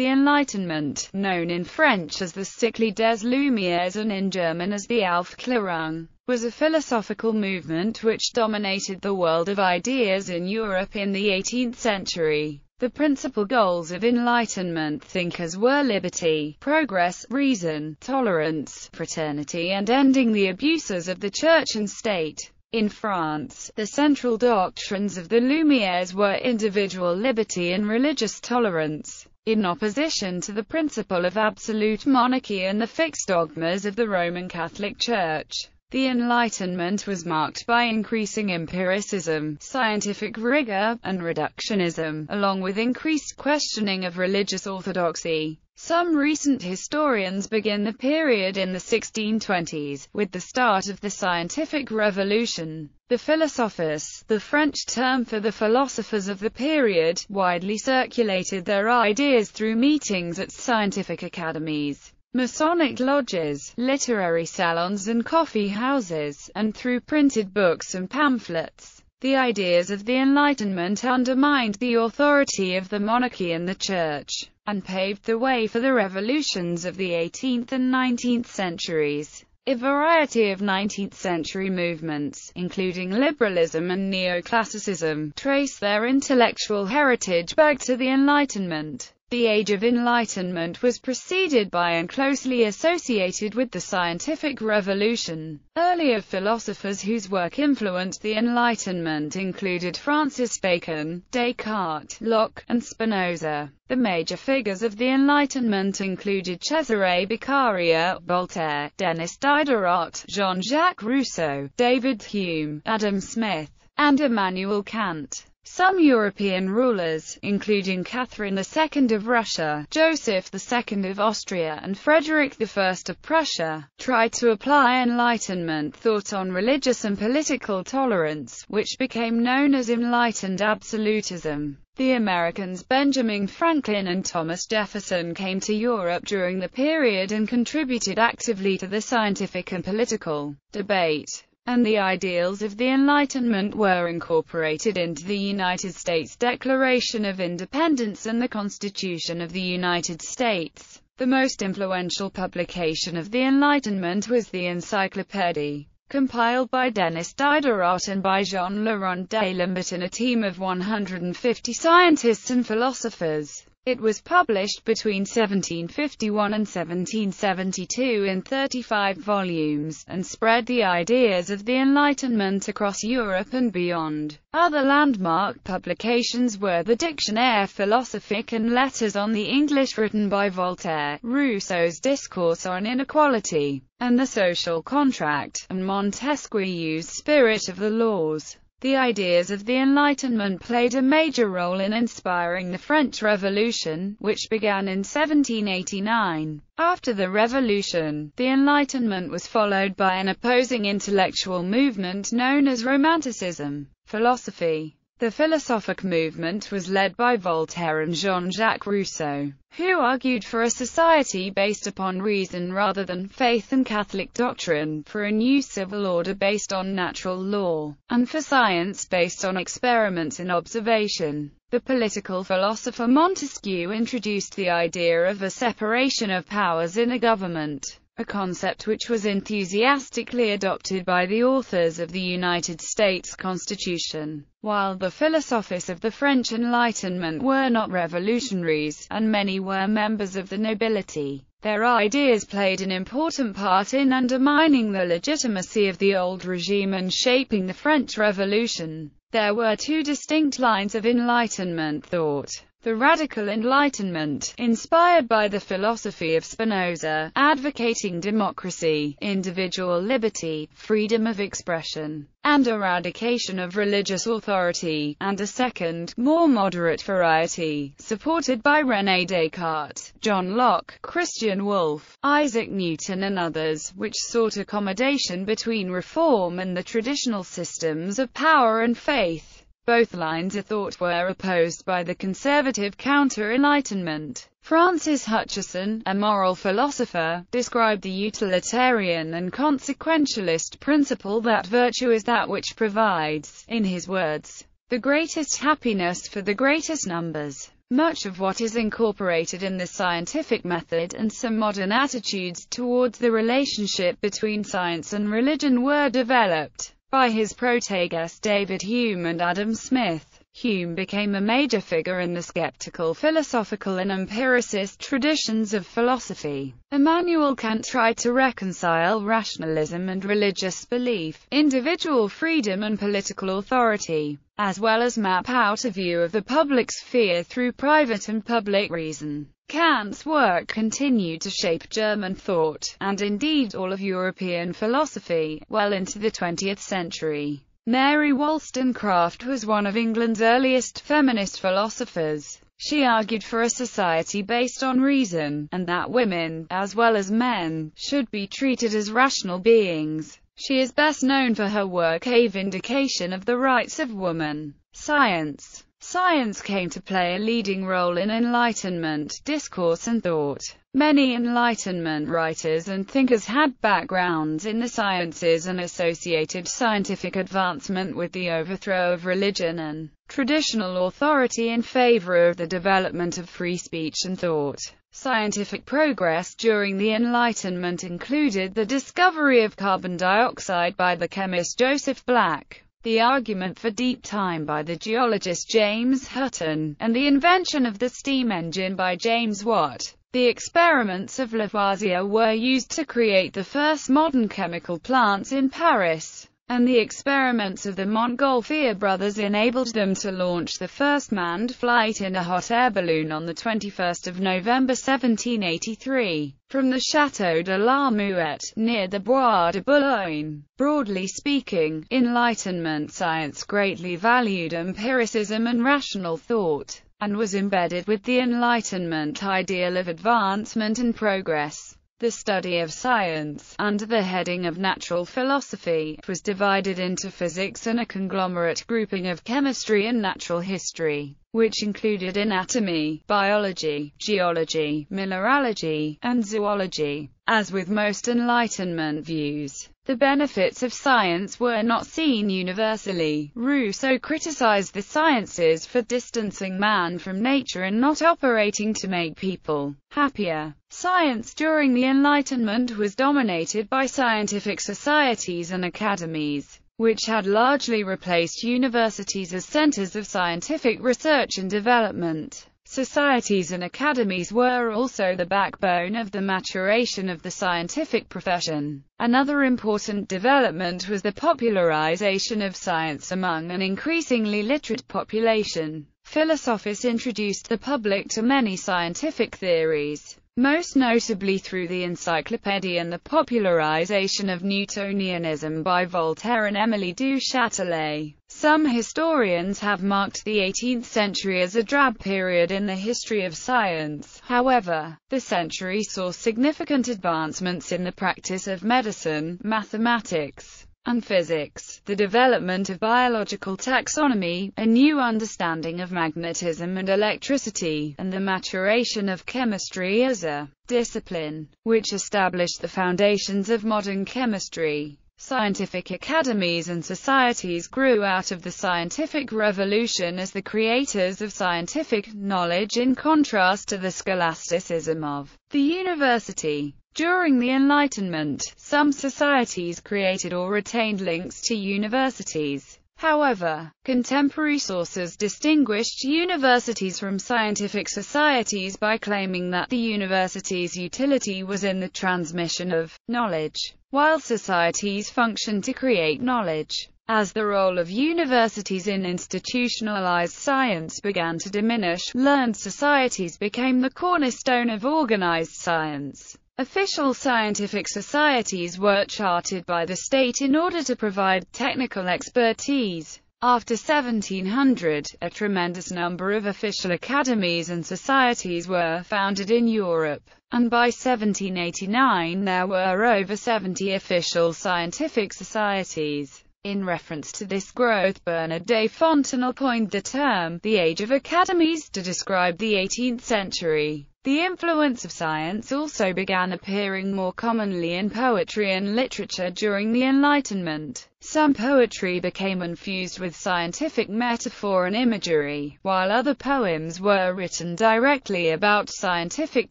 the Enlightenment, known in French as the Siècle des Lumières and in German as the Aufklärung, was a philosophical movement which dominated the world of ideas in Europe in the 18th century. The principal goals of Enlightenment thinkers were liberty, progress, reason, tolerance, fraternity and ending the abuses of the church and state. In France, the central doctrines of the Lumières were individual liberty and religious tolerance, in opposition to the principle of absolute monarchy and the fixed dogmas of the Roman Catholic Church. The Enlightenment was marked by increasing empiricism, scientific rigor, and reductionism, along with increased questioning of religious orthodoxy. Some recent historians begin the period in the 1620s, with the start of the scientific revolution. The philosophes, the French term for the philosophers of the period, widely circulated their ideas through meetings at scientific academies. Masonic lodges, literary salons and coffee houses, and through printed books and pamphlets. The ideas of the Enlightenment undermined the authority of the monarchy and the Church, and paved the way for the revolutions of the 18th and 19th centuries. A variety of 19th-century movements, including liberalism and neoclassicism, trace their intellectual heritage back to the Enlightenment. The Age of Enlightenment was preceded by and closely associated with the scientific revolution. Earlier philosophers whose work influenced the Enlightenment included Francis Bacon, Descartes, Locke, and Spinoza. The major figures of the Enlightenment included Cesare Beccaria, Voltaire, Denis Diderot, Jean-Jacques Rousseau, David Hume, Adam Smith, and Immanuel Kant. Some European rulers, including Catherine II of Russia, Joseph II of Austria and Frederick I of Prussia, tried to apply Enlightenment thought on religious and political tolerance, which became known as Enlightened Absolutism. The Americans Benjamin Franklin and Thomas Jefferson came to Europe during the period and contributed actively to the scientific and political debate and the ideals of the Enlightenment were incorporated into the United States Declaration of Independence and the Constitution of the United States. The most influential publication of the Enlightenment was the Encyclopédie, compiled by Denis Diderot and by Jean le Rond D'Alembert and a team of 150 scientists and philosophers. It was published between 1751 and 1772 in 35 volumes, and spread the ideas of the Enlightenment across Europe and beyond. Other landmark publications were the Dictionnaire philosophique and letters on the English written by Voltaire, Rousseau's Discourse on Inequality, and the Social Contract, and Montesquieu's Spirit of the Laws. The ideas of the Enlightenment played a major role in inspiring the French Revolution, which began in 1789. After the Revolution, the Enlightenment was followed by an opposing intellectual movement known as Romanticism. Philosophy the philosophic movement was led by Voltaire and Jean-Jacques Rousseau, who argued for a society based upon reason rather than faith and Catholic doctrine, for a new civil order based on natural law, and for science based on experiments and observation. The political philosopher Montesquieu introduced the idea of a separation of powers in a government a concept which was enthusiastically adopted by the authors of the United States Constitution. While the philosophers of the French Enlightenment were not revolutionaries, and many were members of the nobility, their ideas played an important part in undermining the legitimacy of the old regime and shaping the French Revolution. There were two distinct lines of Enlightenment thought. The radical Enlightenment, inspired by the philosophy of Spinoza, advocating democracy, individual liberty, freedom of expression, and eradication of religious authority, and a second, more moderate variety, supported by René Descartes, John Locke, Christian Wolff, Isaac Newton and others, which sought accommodation between reform and the traditional systems of power and faith. Both lines of thought were opposed by the conservative counter-enlightenment. Francis Hutcheson, a moral philosopher, described the utilitarian and consequentialist principle that virtue is that which provides, in his words, the greatest happiness for the greatest numbers. Much of what is incorporated in the scientific method and some modern attitudes towards the relationship between science and religion were developed by his proteges David Hume and Adam Smith. Hume became a major figure in the skeptical, philosophical and empiricist traditions of philosophy. Immanuel Kant tried to reconcile rationalism and religious belief, individual freedom and political authority, as well as map out a view of the public sphere through private and public reason. Kant's work continued to shape German thought, and indeed all of European philosophy, well into the 20th century. Mary Wollstonecraft was one of England's earliest feminist philosophers. She argued for a society based on reason, and that women, as well as men, should be treated as rational beings. She is best known for her work A Vindication of the Rights of Woman. Science Science came to play a leading role in Enlightenment discourse and thought. Many Enlightenment writers and thinkers had backgrounds in the sciences and associated scientific advancement with the overthrow of religion and traditional authority in favor of the development of free speech and thought. Scientific progress during the Enlightenment included the discovery of carbon dioxide by the chemist Joseph Black the argument for deep time by the geologist James Hutton, and the invention of the steam engine by James Watt. The experiments of Lavoisier were used to create the first modern chemical plants in Paris and the experiments of the Montgolfier brothers enabled them to launch the first manned flight in a hot air balloon on 21 November 1783, from the Château de la Muette, near the Bois de Boulogne. Broadly speaking, Enlightenment science greatly valued empiricism and rational thought, and was embedded with the Enlightenment ideal of advancement and progress. The study of science, under the heading of natural philosophy, was divided into physics and a conglomerate grouping of chemistry and natural history, which included anatomy, biology, geology, mineralogy, and zoology. As with most Enlightenment views, the benefits of science were not seen universally. Rousseau criticized the sciences for distancing man from nature and not operating to make people happier. Science during the Enlightenment was dominated by scientific societies and academies, which had largely replaced universities as centers of scientific research and development. Societies and academies were also the backbone of the maturation of the scientific profession. Another important development was the popularization of science among an increasingly literate population. Philosophes introduced the public to many scientific theories most notably through the Encyclopedia and the popularization of Newtonianism by Voltaire and Émilie du Châtelet. Some historians have marked the 18th century as a drab period in the history of science. However, the century saw significant advancements in the practice of medicine, mathematics, and physics, the development of biological taxonomy, a new understanding of magnetism and electricity, and the maturation of chemistry as a discipline, which established the foundations of modern chemistry. Scientific academies and societies grew out of the scientific revolution as the creators of scientific knowledge in contrast to the scholasticism of the university. During the Enlightenment, some societies created or retained links to universities. However, contemporary sources distinguished universities from scientific societies by claiming that the university's utility was in the transmission of knowledge, while societies functioned to create knowledge. As the role of universities in institutionalized science began to diminish, learned societies became the cornerstone of organized science. Official scientific societies were chartered by the state in order to provide technical expertise. After 1700, a tremendous number of official academies and societies were founded in Europe, and by 1789 there were over 70 official scientific societies. In reference to this growth Bernard de Fontenelle coined the term, the Age of Academies, to describe the 18th century. The influence of science also began appearing more commonly in poetry and literature during the Enlightenment. Some poetry became infused with scientific metaphor and imagery, while other poems were written directly about scientific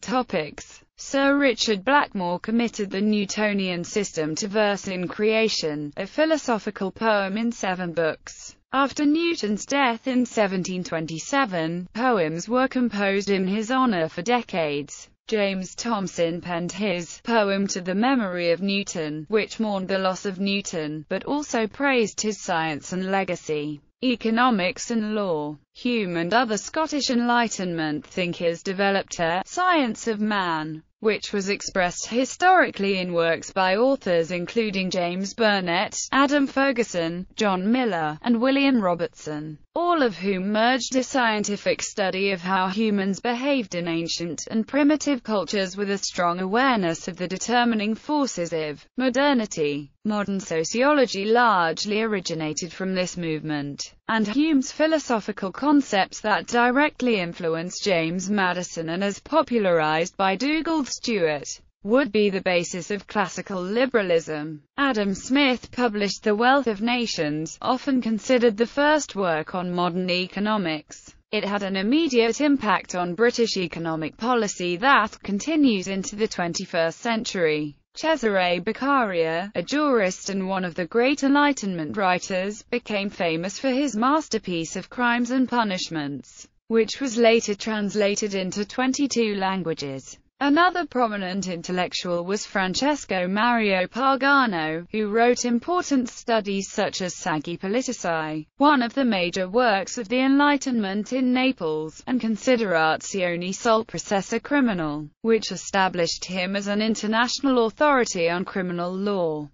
topics. Sir Richard Blackmore committed the Newtonian system to verse in Creation, a philosophical poem in seven books. After Newton's death in 1727, poems were composed in his honor for decades. James Thomson penned his poem to the memory of Newton, which mourned the loss of Newton, but also praised his science and legacy. Economics and law. Hume and other Scottish Enlightenment thinkers developed a science of man which was expressed historically in works by authors including James Burnett, Adam Ferguson, John Millar, and William Robertson, all of whom merged a scientific study of how humans behaved in ancient and primitive cultures with a strong awareness of the determining forces of modernity. Modern sociology largely originated from this movement, and Hume's philosophical concepts that directly influenced James Madison and as popularized by Dugald Stewart, would be the basis of classical liberalism. Adam Smith published The Wealth of Nations, often considered the first work on modern economics. It had an immediate impact on British economic policy that continues into the 21st century. Cesare Beccaria, a jurist and one of the great Enlightenment writers, became famous for his masterpiece of Crimes and Punishments, which was later translated into 22 languages. Another prominent intellectual was Francesco Mario Pagano, who wrote important studies such as Saggi Politici, one of the major works of the Enlightenment in Naples, and Considerazioni sul processo criminale, which established him as an international authority on criminal law.